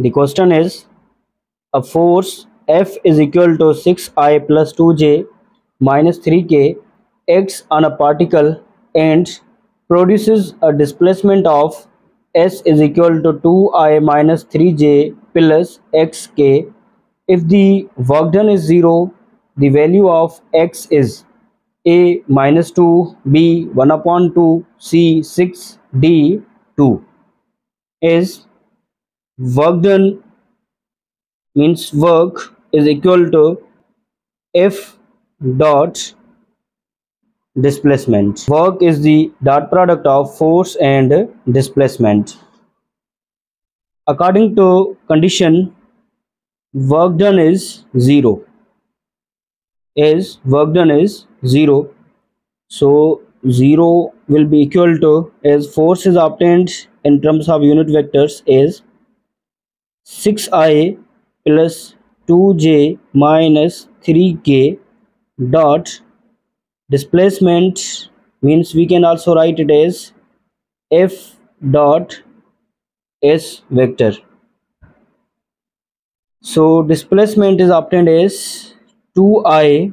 The question is a force F is equal to 6I plus 2J minus 3K acts on a particle and produces a displacement of S is equal to 2I minus 3J plus xk. If the work done is 0, the value of x is A minus 2, B 1 upon 2, C 6, D 2 is work done means work is equal to F dot displacement. Work is the dot product of force and displacement. According to condition, work done is 0. Is work done is 0. So 0 will be equal to as force is obtained in terms of unit vectors is 6i plus 2j minus 3k dot. Displacement means we can also write it as f dot s vector. So displacement is obtained as 2i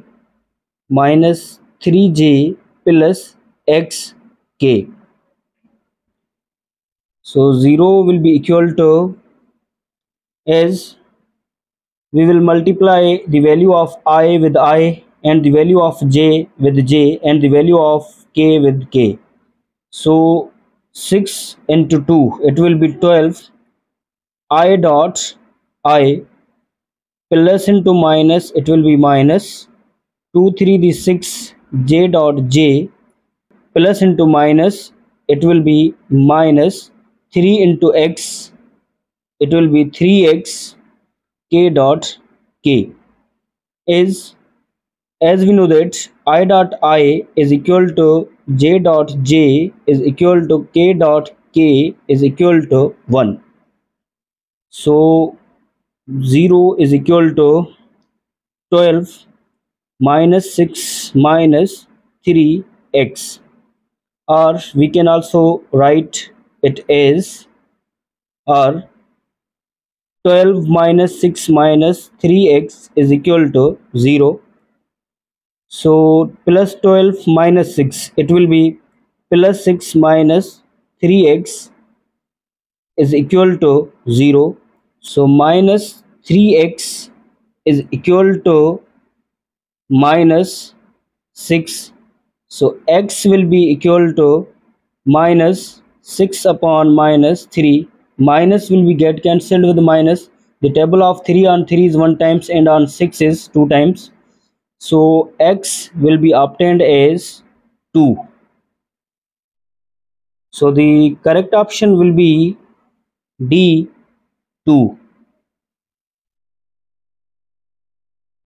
minus 3j plus xk so 0 will be equal to as we will multiply the value of i with i and the value of j with j and the value of k with k. So 6 into 2 it will be 12 i dot i plus into minus it will be minus 2 3 the 6 j dot j plus into minus it will be minus 3 into x it will be 3x k dot k is as we know that i dot i is equal to j dot j is equal to k dot k is equal to 1 so 0 is equal to 12 minus 6 minus 3x or we can also write it as or 12 minus 6 minus 3x is equal to 0 so plus 12 minus 6 it will be plus 6 minus 3x is equal to 0 so minus 3x is equal to minus 6 so x will be equal to minus 6 upon minus 3 minus will be get cancelled with minus. The table of 3 on 3 is 1 times and on 6 is 2 times. So x will be obtained as 2 so the correct option will be d 2